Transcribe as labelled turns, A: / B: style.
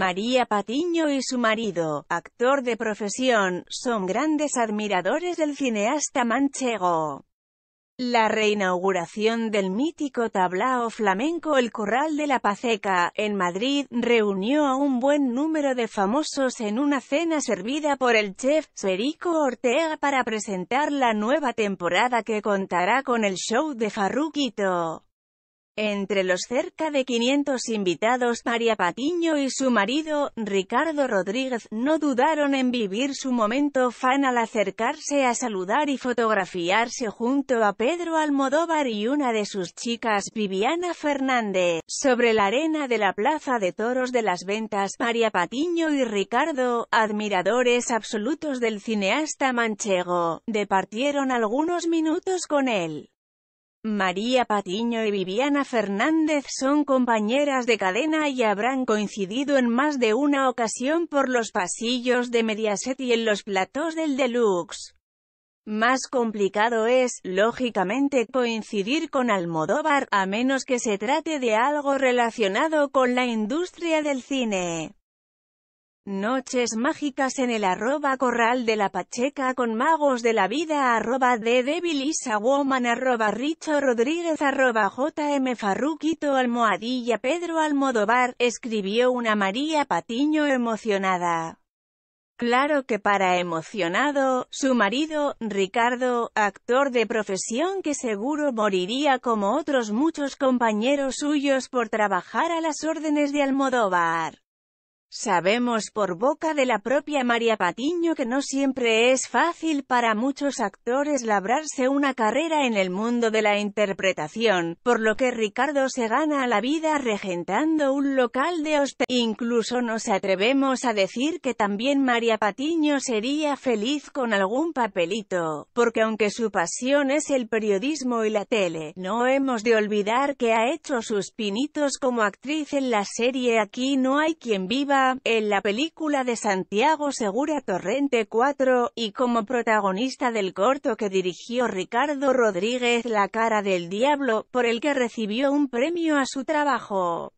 A: María Patiño y su marido, actor de profesión, son grandes admiradores del cineasta manchego. La reinauguración del mítico tablao flamenco El Corral de la Paceca, en Madrid, reunió a un buen número de famosos en una cena servida por el chef Federico Ortega para presentar la nueva temporada que contará con el show de Farruquito. Entre los cerca de 500 invitados, María Patiño y su marido, Ricardo Rodríguez, no dudaron en vivir su momento fan al acercarse a saludar y fotografiarse junto a Pedro Almodóvar y una de sus chicas, Viviana Fernández. Sobre la arena de la Plaza de Toros de las Ventas, María Patiño y Ricardo, admiradores absolutos del cineasta manchego, departieron algunos minutos con él. María Patiño y Viviana Fernández son compañeras de cadena y habrán coincidido en más de una ocasión por los pasillos de Mediaset y en los platós del Deluxe. Más complicado es, lógicamente, coincidir con Almodóvar, a menos que se trate de algo relacionado con la industria del cine. Noches mágicas en el arroba corral de la Pacheca con magos de la vida arroba de Devilisa Woman arroba Richo Rodríguez arroba JM Farruquito Almohadilla Pedro Almodóvar, escribió una María Patiño emocionada. Claro que para emocionado, su marido, Ricardo, actor de profesión que seguro moriría como otros muchos compañeros suyos por trabajar a las órdenes de Almodóvar. Sabemos por boca de la propia María Patiño que no siempre es fácil para muchos actores labrarse una carrera en el mundo de la interpretación, por lo que Ricardo se gana la vida regentando un local de hospedaje. Incluso nos atrevemos a decir que también María Patiño sería feliz con algún papelito, porque aunque su pasión es el periodismo y la tele, no hemos de olvidar que ha hecho sus pinitos como actriz en la serie Aquí no hay quien viva en la película de Santiago Segura Torrente 4, y como protagonista del corto que dirigió Ricardo Rodríguez La cara del diablo, por el que recibió un premio a su trabajo.